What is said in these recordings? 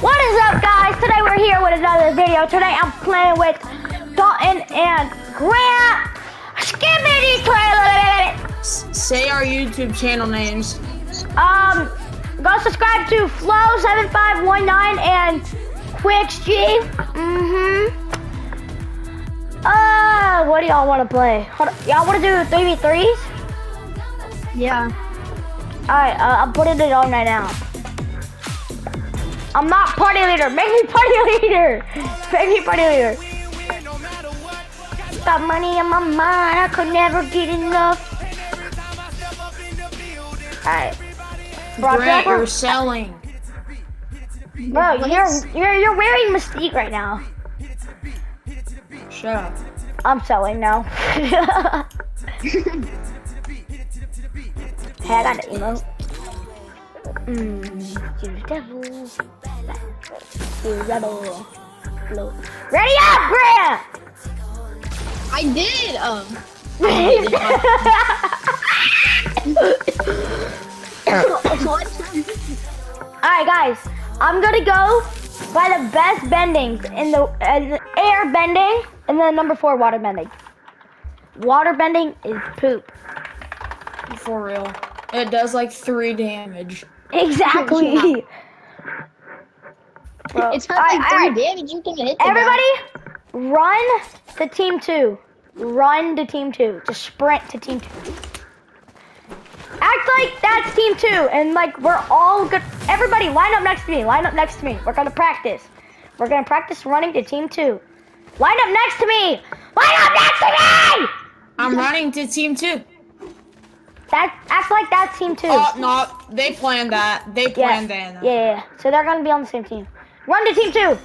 What is up, guys? Today we're here with another video. Today I'm playing with Dalton and Grant. Skibidi toilet. Say our YouTube channel names. Um, go subscribe to Flow7519 and Quix-G. Mm-hmm. Uh, what do y'all want to play? Y'all want to do 3v3s? Yeah. Alright, uh, I'm putting it on right now. I'm not party leader. Make me party leader. Make me party leader. Got money in my mind. I could never get enough. Alright. Bro, I feel like Grant, we're- you're selling. bro, you're, you're, you're wearing Mystique right now. Shut up. I'm selling now. hey, I got mm, the emote. Mmm, you devil. You rebel. Float. Ready up, Grant! I did. Um. Alright, guys. I'm gonna go by the best bendings in the, uh, the air bending and then number four, water bending. Water bending is poop. For real. It does like three damage. Exactly. Bro, It's not alright, like three alright. damage. You can hit the Everybody, run to team two. Run to team two. Just sprint to team two. Act like that's team two, and like we're all good. Everybody, line up next to me. Line up next to me. We're gonna practice. We're gonna practice running to team two. Line up next to me. Line up next to me. I'm running to team two. That act like that's team two. Oh, no. They planned that. They planned yeah, that. yeah, yeah. So they're gonna be on the same team. Run to team two.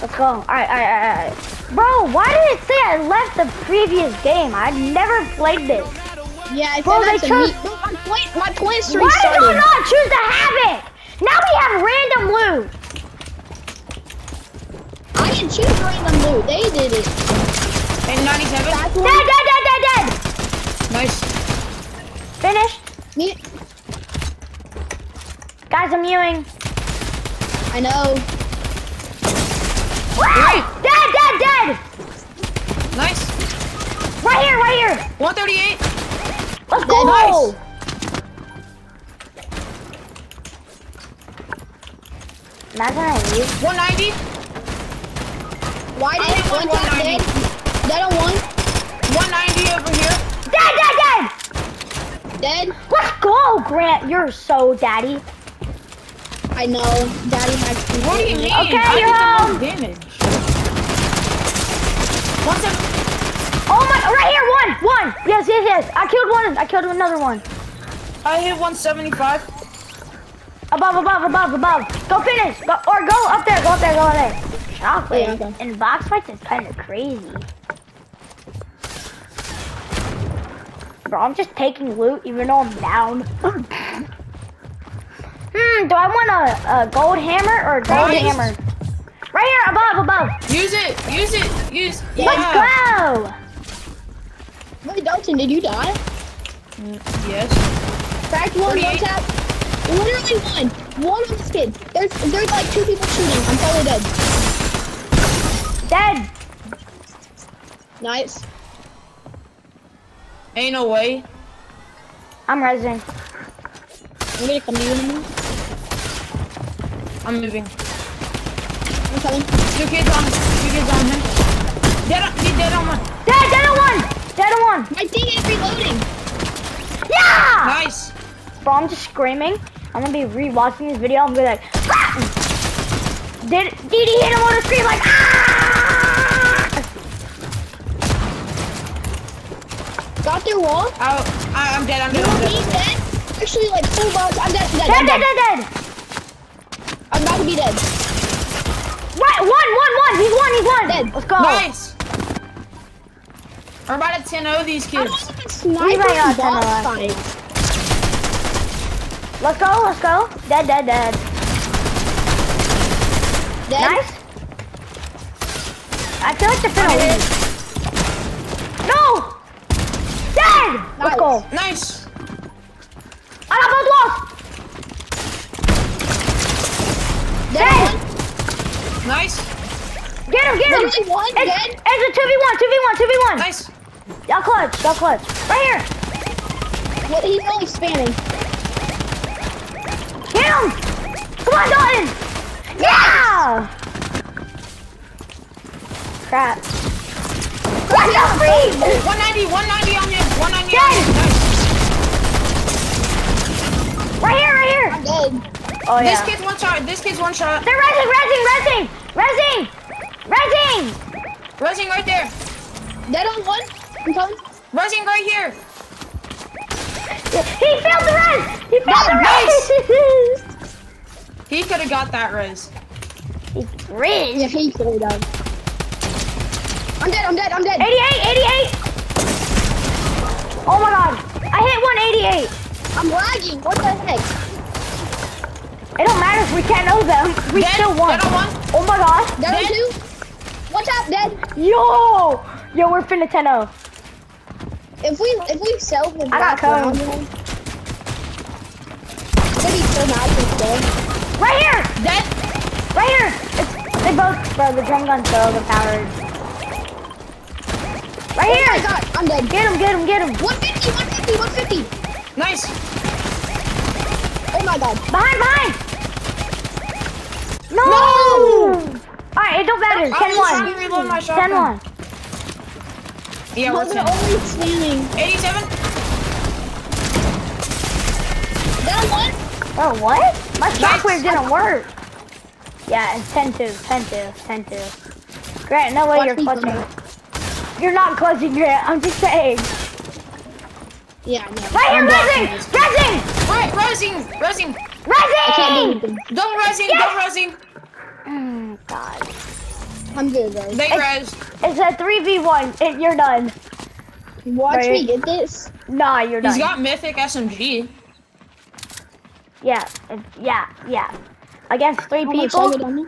Let's go. All right, all right, all right, all right. Bro, why did it say I left the previous game? I never played this. Yeah, I Bro, said they chose- meat. Bro, my point, my point streak Why did you not choose the havoc? Now we have random loot. I didn't choose random loot. They did it. And 97. Dead, dead, dead, dead, dead. Nice. Finished. Me, Guys, I'm mewing. I know. Woo! Dead, dead, dead. Nice. Right here, right here. 138. Let's go. Nice. Imagine I leave. 190. Why I did hit one one tap 190. dead? Dead on one. 190 over here. Dead, dead, dead. Dead. Let's go, Grant. You're so daddy. I know. Daddy has to. What do you mean? Okay, I you're did home. most damage. One seven. Oh my, right here, one, one. Yes, yes, yes. I killed one. I killed another one. I hit 175. Above, above, above, above. Go finish. Go, or go up there. Go up there. Go up there. Chocolate. Yeah, okay. And box fights is kind of crazy. Bro, I'm just taking loot even though I'm down. hmm, do I want a, a gold hammer or a gold Nice. hammer? Right here, above, above. Use it. Use it. Use. Let's go. Wait, Dalton, did you die? Yes. Cracked one, one 38. tap. Literally one. One on this kid. There's there's like two people shooting. I'm totally dead. Dead. Nice. Ain't no way. I'm resing. I'm gonna come to you in a minute. I'm moving. I'm coming. Two kids on. Two kids on him. Dead on. Dead on one. Dead, dead on one. Dead on one. My thing ain't reloading. Yeah! Nice. Bro, I'm just screaming. I'm gonna be rewatching this video. I'm gonna be like, ah! Did did he hit him on the screen like ah? Got their wall. Oh, I, I'm dead. I'm dead. I'm know he's dead. dead. Actually, like full box. I'm dead. I'm dead. Dead, I'm dead, dead. dead, dead. I'm about to be dead. Right, one, one, one. He's one, he's one. Dead. Let's go. Nice. We're about to 10-0 these I kids. don't want to sniper uh, boss fight. Let's go, let's go. Dead, dead, dead. Dead. Nice. I feel like they're I hit. No! Dead! Let's Nice. go. Nice. Only one It's, dead. it's a 2v1, 2v1, 2v1. Nice. Y'all clutch, y'all clutch. Right here. What? He's only spamming. Get him! Come on, Dalton! Yeah! Crap. What the freak? 190, 190 on him. 190 Dead. on him. Nice. Right here, right here. I'm dead. Oh This yeah. kid's one shot. This kid's one shot. They're resing, resing, resing, resing, resing. Resing right there. Dead on one. I'm coming. Resing right here. He failed the res. He failed the Nice. res. He could have got that res. He's rich. Yeah, he killed him. I'm dead. I'm dead. I'm dead. 88, 88. Oh my god. I hit 188. I'm lagging. What the heck? It don't matter if we can't know them. We Dead. still won. Dead on one. Oh my gosh. Dead on Dead. two. Watch out, dead. Yo. Yo, we're finna 10-0. If we if we sell the I got last round, cone. man, I'd be so mad if. Right here. Dead. Right here. It's, they both, bro, the drum gun's so overpowered. Right Oh my here. god, I'm dead. Get him, get him, get him. 150, 150, 150. Nice. Oh my god. Behind, behind. No. No! Alright, it don't matter. I was 10-1. to reload 10-1. Yeah, we're 10. only standing. 87. Down one. Oh, what? My software Nice. didn't work. Yeah, it's 10-2, 10-2, 10-2. Grant, no way Watch you're clutching. You're not clutching, Grant. I'm just saying. Yeah, I know. Right here, I'm blocking resing! this. Resing! Right, resing. Resing. I can't Do don't resing. Yes. Don't resing. Mm, God. I'm good, guys. They It's- res. It's a 3v1. It, you're done. Watch Right. me get this. Nah, you're done. He's got mythic SMG. Yeah, if- yeah, yeah. Against three How people, damage on me?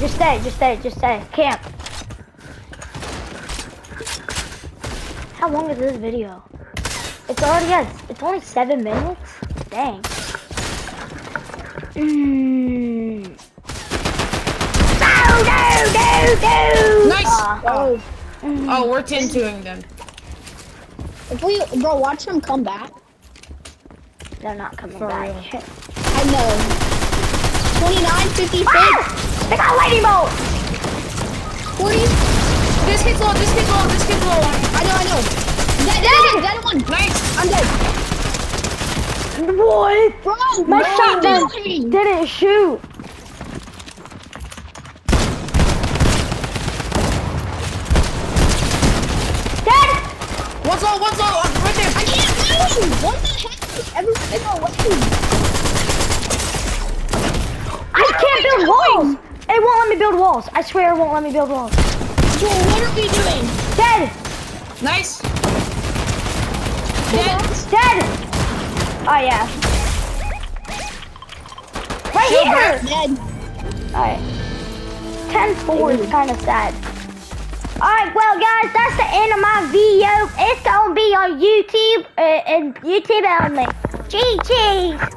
just stay, just stay, just stay. Camp. How long is this video? It's already has, it's only seven minutes? Dang. Mm. No, no, no, no! Nice. Aw. Oh, Oh, we're 10 2ing them. if we, bro, watch them come back. they're not coming For back. real. I know. 29, 56, Ah! They got lightning bolt! 40. This kid's low. This kid's low. This kid's low. I know, I know. Dead, dead, dead, dead one. Nice. I'm dead. What? Bro, My what are you shotgun didn't shoot. Dead! What's low? What's low? Uh, Right there. I can't move. What the heck? Everybody go away. I can't build walls. It won't let me build walls. I swear it won't let me build walls. Bro, what are we doing? Dead! Nice. Dead. Dead! Oh yeah. Right Shield here! Dead. Alright. 10-4 is kind of sad. Alright, well guys, that's the end of my video. It's gonna be on YouTube uh, and YouTube only. GG!